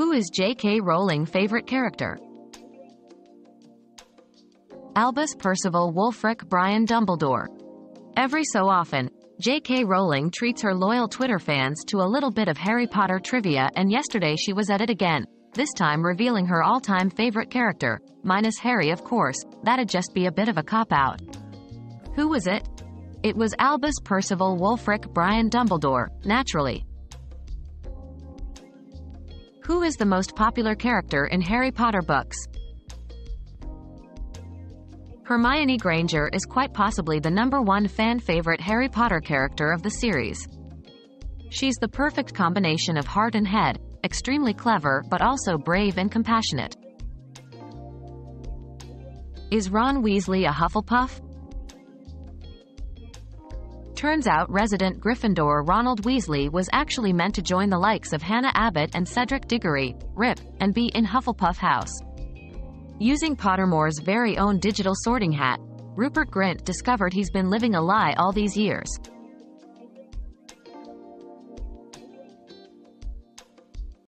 Who is J.K. Rowling favorite character? Albus Percival Wulfric Brian Dumbledore. Every so often, J.K. Rowling treats her loyal Twitter fans to a little bit of Harry Potter trivia and yesterday she was at it again, this time revealing her all-time favorite character, minus Harry of course, that'd just be a bit of a cop-out. Who was it? It was Albus Percival Wulfric Brian Dumbledore, naturally. Who is the most popular character in Harry Potter books? Hermione Granger is quite possibly the number one fan favorite Harry Potter character of the series. She's the perfect combination of heart and head, extremely clever but also brave and compassionate. Is Ron Weasley a Hufflepuff? Turns out resident Gryffindor Ronald Weasley was actually meant to join the likes of Hannah Abbott and Cedric Diggory, RIP, and be in Hufflepuff House. Using Pottermore's very own digital sorting hat, Rupert Grint discovered he's been living a lie all these years.